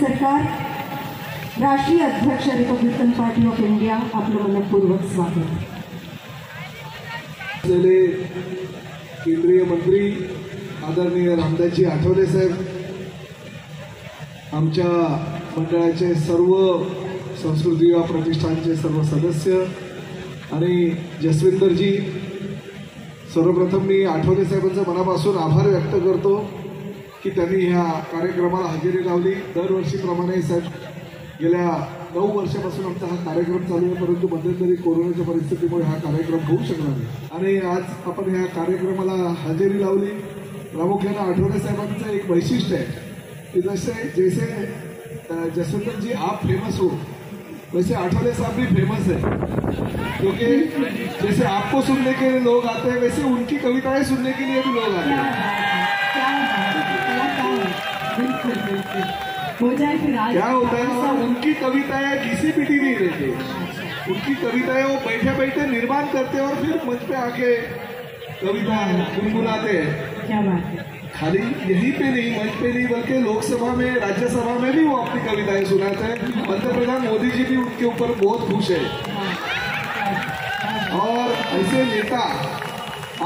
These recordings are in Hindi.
सरकार राष्ट्रीय अध्यक्ष रिपब्लिकन पार्टी ऑफ इंडिया आपलं मनपूर्वक स्वागत. केंद्रीय मंत्री आदरणीय रामदासजी आठवले साहेब आमच्या मंडळाचे सर्व संस्कृती विवाह प्रतिष्ठानचे सर्व सदस्य आणि जसविंदरजी सर्वप्रथम मी आठवले साहेबांचं मनापासून आभार व्यक्त करतो. की त्यांनी ह्या कार्यक्रमाला हजेरी लावली. दरवर्षीप्रमाणे साहेब गेल्या नऊ वर्षापासून आमचा हा कार्यक्रम चालू आहे परंतु मध्यंतरी कोरोनाच्या परिस्थितीमुळे हा कार्यक्रम होऊ शकला नाही. आणि आज आपण ह्या कार्यक्रमाला हजेरी लावली. प्रामुख्यानं आठवले साहेबांचं एक वैशिष्ट्य आहे की जसे जैसे जसवंतजी जी आप फेमस हो वैसे आठवले साहब भी फेमस है क्योंकि जैसे आपको सुनने के लिए लोग आते हैं वैसे उनकी कविताएं सुनने के लिए भी लोग आते हैं. बिल्कुल बिल्कुल हो जाए फिर आज क्या होता है? उनकी कविताएँ घिसी नहीं रहती उनकी कविताएँ वो बैठे बैठे निर्माण करते हैं और फिर मंच पे आके कविता गुनगुनाते हैं। क्या बात है? खाली यहीं पे नहीं मंच पे नहीं बल्कि लोकसभा में राज्यसभा में भी वो अपनी कविताएँ सुनाते हैं। पंतप्रधान मोदी जी भी उनके ऊपर बहुत खुश है। और ऐसे नेता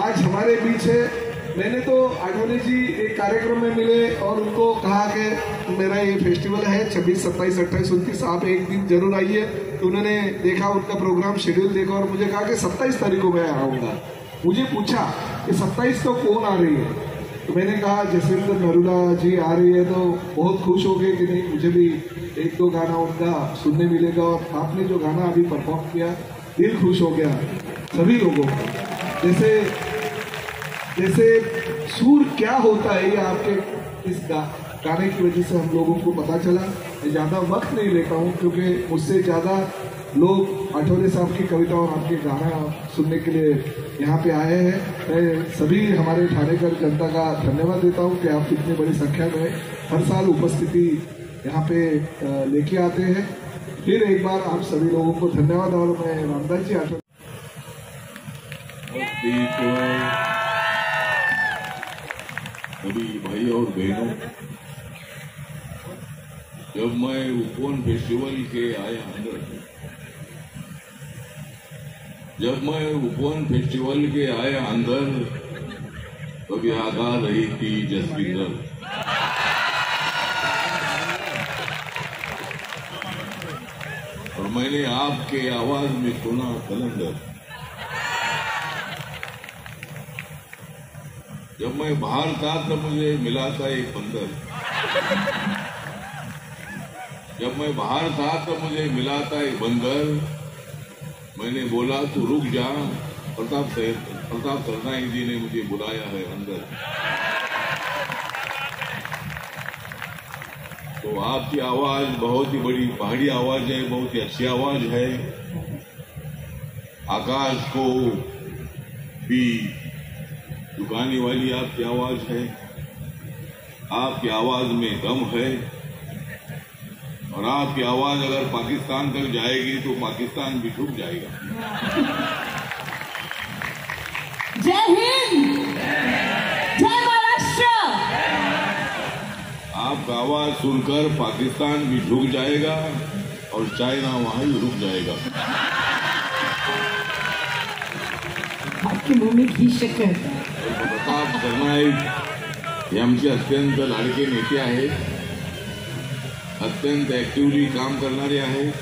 आज हमारे बीच है मैंने तो आठवले जी एक कार्यक्रम में मिले और उनको कहा कि मेरा ये फेस्टिवल है 26 27 28 उनतीस, आप एक दिन ज़रूर आइए। तो उन्होंने देखा, उनका प्रोग्राम शेड्यूल देखा और मुझे कहा कि 27 तारीख को मैं आऊँगा मुझे पूछा कि 27 को कौन आ रही है? तो मैंने कहा, जसविंदर नरूला जी आ रही है तो बहुत खुश हो गए कि नहीं, मुझे भी एक दो गाना उनका सुनने मिलेगा और आपने जो गाना अभी परफॉर्म किया, दिल खुश हो गया, सभी लोगों का। जैसे जैसे सुर क्या होता है ये आपके इस गा, गाने की वजह से हम लोगों को पता चला। मैं ज़्यादा वक्त नहीं लेता हूँ क्योंकि मुझसे ज़्यादा लोग आठवले साहब की कविता और आपके गाना सुनने के लिए यहाँ पे आए हैं। मैं सभी हमारे ठाणेकर जनता का धन्यवाद देता हूँ कि आप इतनी बड़ी संख्या में हर साल उपस्थिति यहाँ पे लेके आते हैं। फिर एक बार आप सभी लोगों को धन्यवाद और मैं रामदास जी को सभी भाई और बहनों, जब मैं उपवन फेस्टिवल के आया अंदर जब मैं उपवन फेस्टिवल के आया अंदर तब यहाँ गा रही थी जसविंदर। और मैंने आपके आवाज़ में सुना कलंदर। जब मैं बाहर था, तब मुझे मिला था एक बंदर। जब मैं बाहर था, तब मुझे मिला था एक बंदर। मैंने बोला, तू रुक जा। प्रताप प्रताप सरनाईक जी ने मुझे बुलाया है अंदर। तो आपकी आवाज़ बहुत ही बड़ी, पहाड़ी आवाज़ है, बहुत ही अच्छी आवाज़ है। आकाश को भी झुकाने वाली आपकी आवाज़ है। आपकी आवाज़ में दम है। और आपकी आवाज़ अगर पाकिस्तान तक जाएगी तो पाकिस्तान भी झुक जाएगा। जय हिंद। जय महाराष्ट्र। आपका आवाज़ सुनकर पाकिस्तान भी झुक जाएगा और चाइना वहाँ भी रुक जाएगा। की मुंह ही शक्य प्रताप सरनाईक हे आमचे अत्यंत लाडके नेते आहेत अत्यंत ऍक्टिव्हली काम करणारे आहेत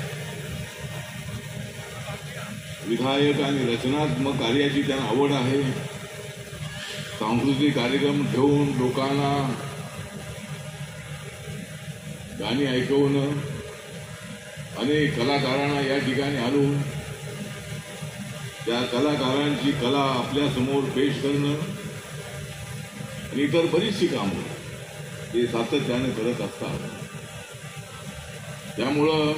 विधायक आणि रचनात्मक कार्याची त्यांना आवड आहे. सांस्कृतिक कार्यक्रम ठेवून लोकांना गाणी ऐकवणं अनेक कलाकारांना या ठिकाणी आणून त्या कलाकारांची कला आपल्यासमोर पेश करणं आणि इतर बरीचशी कामं ते सातत्याने करत असतात. त्यामुळं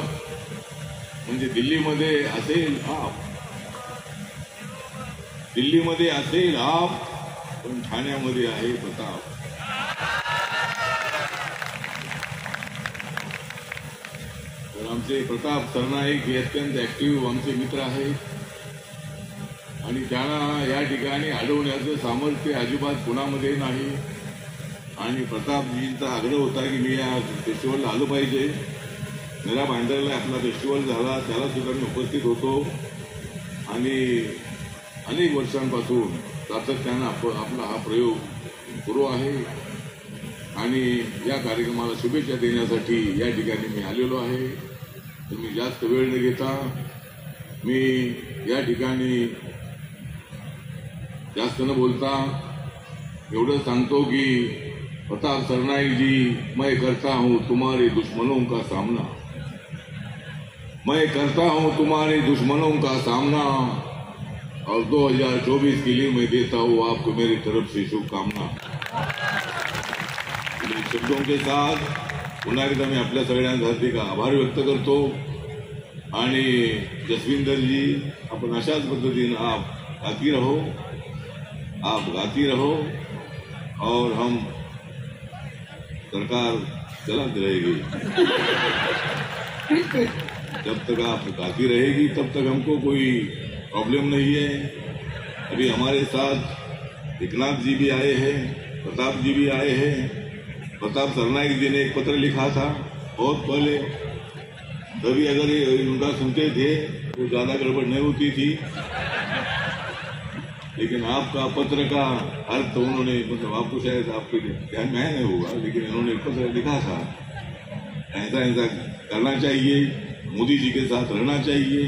म्हणजे दिल्लीमध्ये असेल आप. दिल्लीमध्ये असेल आप पण ठाण्यामध्ये आहे प्रताप. तर आमचे प्रताप सरनाईक हे अत्यंत ऍक्टिव्ह आमचे मित्र आहेत. आणि त्यांना या ठिकाणी अडवण्याचं सामर्थ्य अजिबात कुणामध्ये नाही. आणि प्रतापजींचा आग्रह होता की मी या फेस्टिवलला आलो पाहिजे. मेरा भांडरला आपला फेस्टिवल झाला त्याला सुद्धा मी उपस्थित होतो. आणि अनेक वर्षांपासून सातत्यानं आप आपला हा प्रयोग सुरू आहे. आणि या कार्यक्रमाला शुभेच्छा देण्यासाठी या ठिकाणी मी आलेलो आहे. तुम्ही जास्त वेळ न घेता मी या ठिकाणी जास्त बोलता. एवढं सांगतो की प्रताप सरनाईक जी मैं करता हूँ तुम्हारे दुश्मनों का सामना. मैं करता हूँ तुम्हारे दुश्मनों का सामना. और 2024 के लिए मैं देता हूँ आपको मेरी तरफ़ से शुभकामना. शब्दों के साथ पुन्हा एकदा मी आपल्या सगळ्यांसाठी आभार व्यक्त करतो. जसविंदर जी आपण अशाच पद्धतीने आप गाती रहो. आप गाती रहो और हम सरकार चलाती रहेगी। जब तक आप गाती रहेगी, तब तक हमको कोई प्रॉब्लम नहीं है। अभी हमारे साथ एकनाथ जी भी आए हैं, प्रताप जी भी आए हैं। प्रताप सरनाइक जी ने एक पत्र लिखा था बहुत पहले। तभी अगर ये उनका सुनते थे तो ज़्यादा गड़बड़ नहीं होती थी। लेकिन आपका पत्र का अर्थ उन्होंने मतलब आपको शायद आपके ध्यान में नहीं होगा, लेकिन इन्होंने एक पत्र लिखा था। ऐसा ऐसा करना चाहिए, मोदी जी के साथ रहना चाहिए,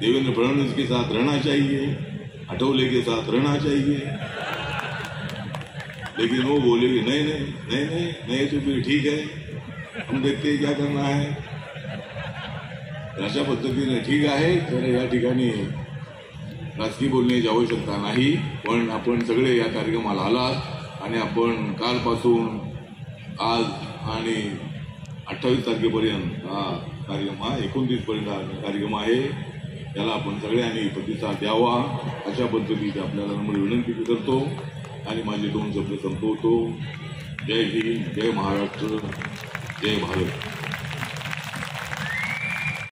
देवेंद्र फडणवीस के साथ रहना चाहिए अटोले के साथ रहना चाहिए। लेकिन वो बोले कि नहीं नहीं नहीं नहीं नहीं तो फिर ठीक है। हम देखते हैं क्या करना है। अशा पद्धतीने ठीक आहे तर या ठिकाणी राजकीय बोलण्याची आवश्यकता नाही पण आपण सगळे या कार्यक्रमाला आलात आणि आपण कालपासून आज आणि अठ्ठावीस तारखेपर्यंत हा कार्यक्रम हा एकोणतीसपर्यंत हा कार्यक्रम आहे. त्याला आपण सगळ्यांनी प्रतिसाद द्यावा अशा पद्धतीची आपल्याला नम्र विनंती करतो आणि माझे दोन शब्द संपवतो. जय हिंद जय महाराष्ट्र जय भारत.